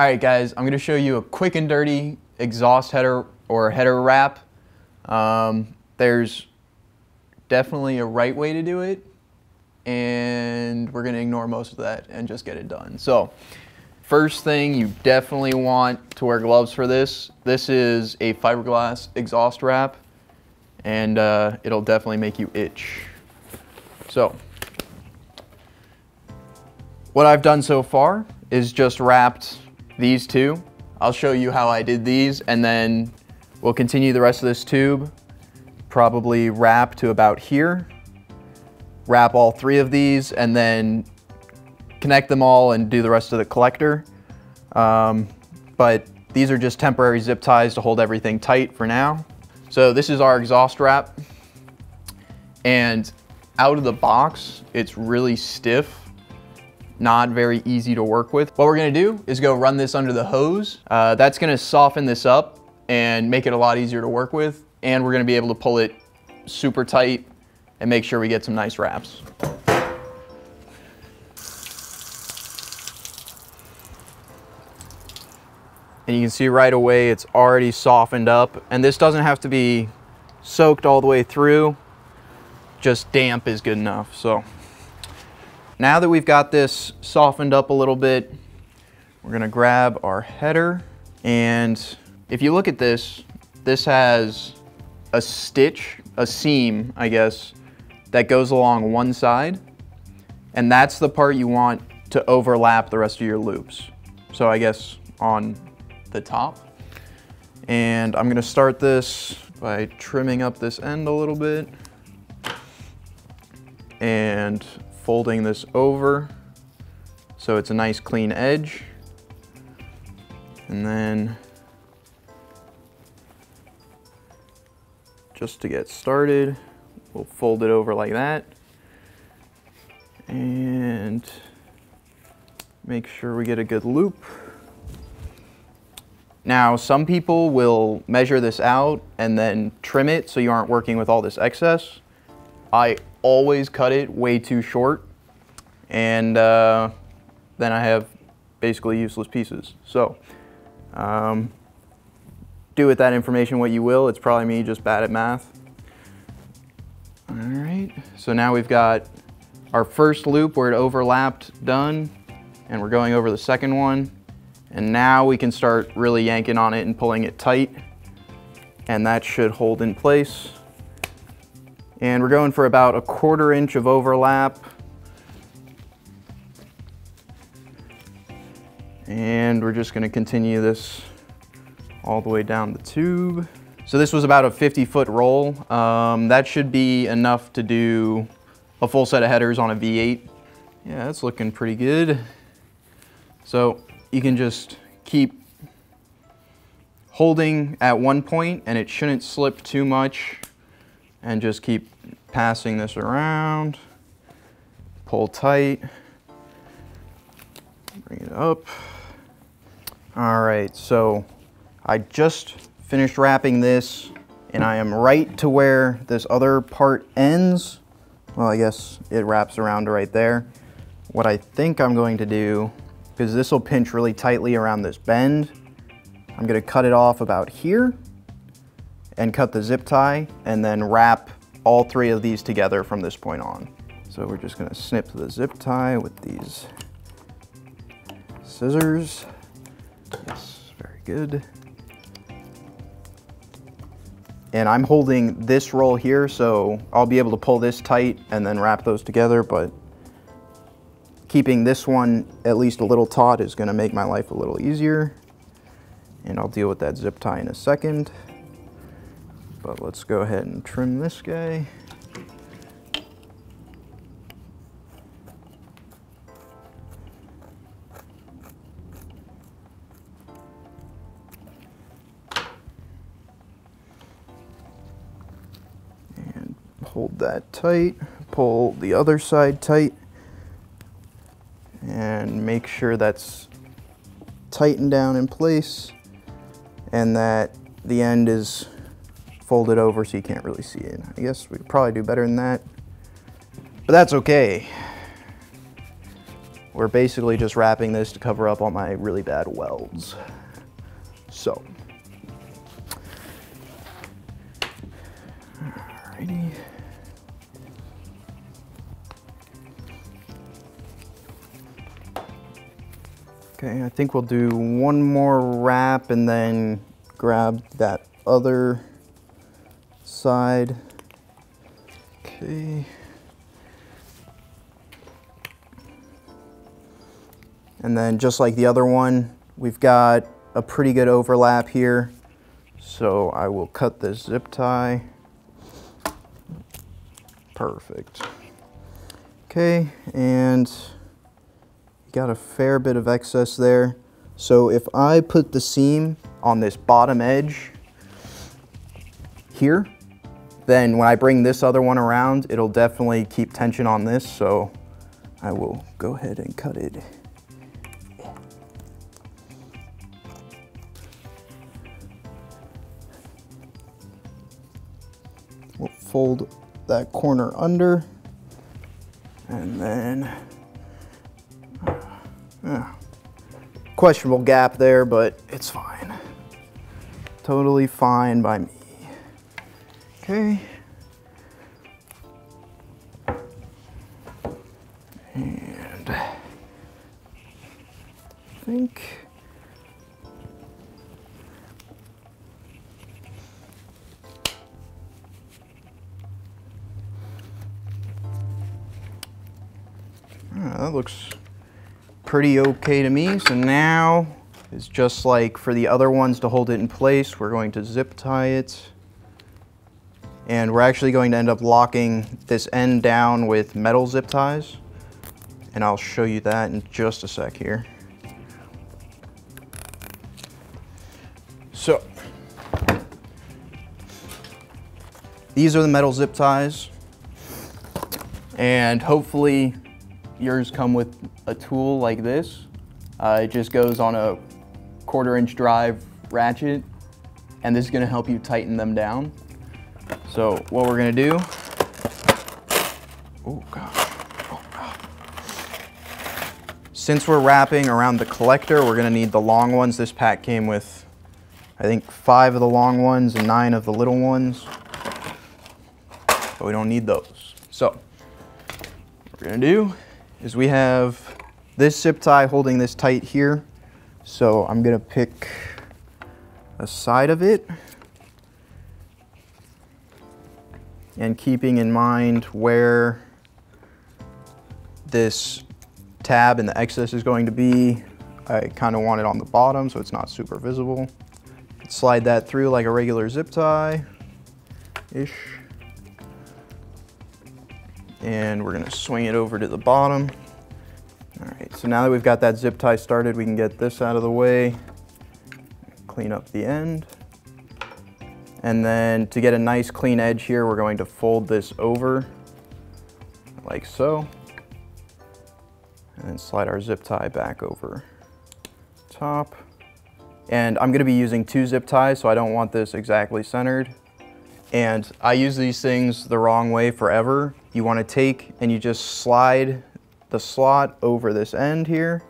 All right, guys, I'm gonna show you a quick and dirty exhaust header or header wrap. Um, there's definitely a right way to do it, and we're gonna ignore most of that and just get it done. So, first thing, you definitely want to wear gloves for this. This is a fiberglass exhaust wrap, and uh, it'll definitely make you itch. So, what I've done so far is just wrapped these two. I'll show you how I did these and then we'll continue the rest of this tube. Probably wrap to about here. Wrap all three of these and then connect them all and do the rest of the collector. Um, but these are just temporary zip ties to hold everything tight for now. So this is our exhaust wrap. And out of the box, it's really stiff not very easy to work with. What we're gonna do is go run this under the hose. Uh, that's gonna soften this up and make it a lot easier to work with. And we're gonna be able to pull it super tight and make sure we get some nice wraps. And you can see right away it's already softened up. And this doesn't have to be soaked all the way through. Just damp is good enough. So now that we've got this softened up a little bit, we're gonna grab our header. And if you look at this, this has a stitch, a seam, I guess, that goes along one side. And that's the part you want to overlap the rest of your loops. So I guess on the top. And I'm gonna start this by trimming up this end a little bit. And folding this over so it's a nice clean edge. And then just to get started, we'll fold it over like that. And make sure we get a good loop. Now, some people will measure this out and then trim it so you aren't working with all this excess. I always cut it way too short and uh, then I have basically useless pieces. So um, do with that information what you will. It's probably me just bad at math. All right, so now we've got our first loop where it overlapped done and we're going over the second one. And now we can start really yanking on it and pulling it tight and that should hold in place. And we're going for about a quarter inch of overlap. And we're just gonna continue this all the way down the tube. So this was about a 50 foot roll. Um, that should be enough to do a full set of headers on a V8. Yeah, that's looking pretty good. So you can just keep holding at one point and it shouldn't slip too much and just keep passing this around. Pull tight, bring it up. All right, so I just finished wrapping this and I am right to where this other part ends. Well, I guess it wraps around right there. What I think I'm going to do, because this will pinch really tightly around this bend, I'm gonna cut it off about here and cut the zip tie and then wrap all three of these together from this point on. So we're just gonna snip the zip tie with these scissors. Yes, very good. And I'm holding this roll here, so I'll be able to pull this tight and then wrap those together, but keeping this one at least a little taut is gonna make my life a little easier. And I'll deal with that zip tie in a second. But let's go ahead and trim this guy. And hold that tight, pull the other side tight, and make sure that's tightened down in place and that the end is folded over so you can't really see it. I guess we could probably do better than that, but that's okay. we're basically just wrapping this to cover up all my really bad welds. So. Alrighty. Okay, I think we'll do one more wrap and then grab that other side. Okay. And then just like the other one, we've got a pretty good overlap here. So I will cut this zip tie. Perfect. Okay, and got a fair bit of excess there. So if I put the seam on this bottom edge here, then when I bring this other one around, it'll definitely keep tension on this. So I will go ahead and cut it. We'll fold that corner under and then yeah. Questionable gap there, but it's fine. Totally fine by me. Okay. And I think that looks pretty okay to me. So now it's just like for the other ones to hold it in place, we're going to zip tie it. And we're actually going to end up locking this end down with metal zip ties. And I'll show you that in just a sec here. So, these are the metal zip ties. And hopefully yours come with a tool like this. Uh, it just goes on a quarter inch drive ratchet and this is gonna help you tighten them down. So what we're gonna do, oh gosh, oh god. Since we're wrapping around the collector, we're gonna need the long ones. This pack came with, I think five of the long ones and nine of the little ones, but we don't need those. So what we're gonna do is we have this zip tie holding this tight here. So I'm gonna pick a side of it and keeping in mind where this tab and the excess is going to be, I kind of want it on the bottom so it's not super visible. Slide that through like a regular zip tie-ish and we're gonna swing it over to the bottom. All right, so now that we've got that zip tie started, we can get this out of the way, clean up the end. And then to get a nice clean edge here, we're going to fold this over like so. And then slide our zip tie back over top. And I'm gonna be using two zip ties, so I don't want this exactly centered. And I use these things the wrong way forever. You wanna take and you just slide the slot over this end here.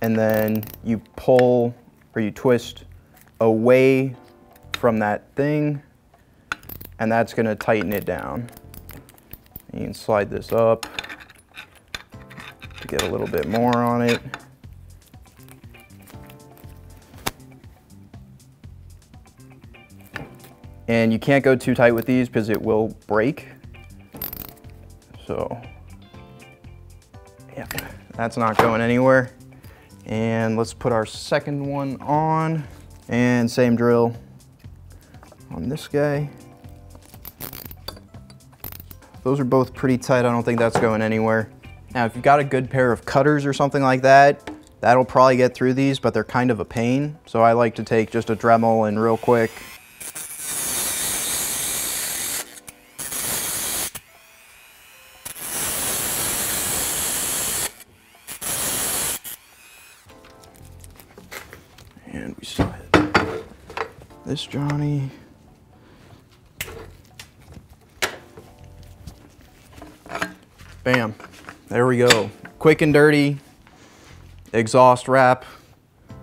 And then you pull or you twist away from that thing and that's gonna tighten it down. You can slide this up to get a little bit more on it. And you can't go too tight with these because it will break. So, yeah, that's not going anywhere. And let's put our second one on and same drill on this guy. Those are both pretty tight. I don't think that's going anywhere. Now, if you've got a good pair of cutters or something like that, that'll probably get through these, but they're kind of a pain. So I like to take just a Dremel and real quick this Johnny. Bam. There we go. Quick and dirty exhaust wrap.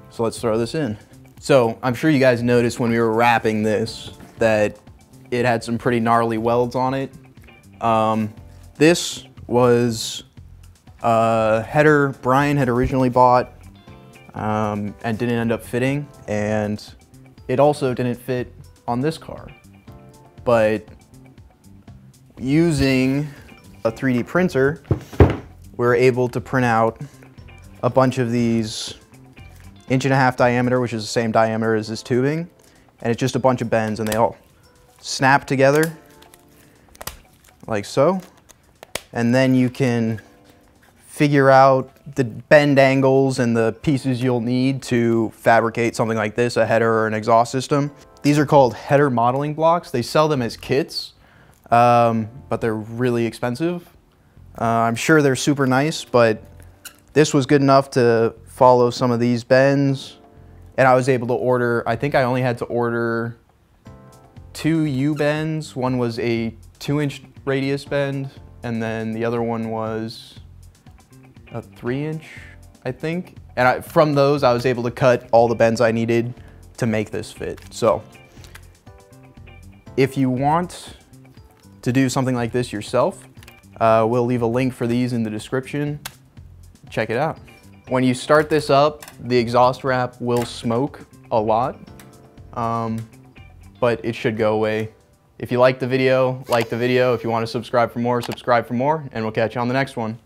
So let's throw this in. So I'm sure you guys noticed when we were wrapping this that it had some pretty gnarly welds on it. Um, this was a header Brian had originally bought um, and didn't end up fitting. And it also didn't fit on this car. But using a 3D printer, we are able to print out a bunch of these inch and a half diameter, which is the same diameter as this tubing. And it's just a bunch of bends and they all snap together like so. And then you can figure out the bend angles and the pieces you'll need to fabricate something like this, a header or an exhaust system. These are called header modeling blocks. They sell them as kits, um, but they're really expensive. Uh, I'm sure they're super nice, but this was good enough to follow some of these bends. And I was able to order, I think I only had to order two U bends. One was a two inch radius bend, and then the other one was a three inch, I think. And I, from those, I was able to cut all the bends I needed to make this fit. So if you want to do something like this yourself, uh, we'll leave a link for these in the description. Check it out. When you start this up, the exhaust wrap will smoke a lot, um, but it should go away. If you like the video, like the video. If you want to subscribe for more, subscribe for more, and we'll catch you on the next one.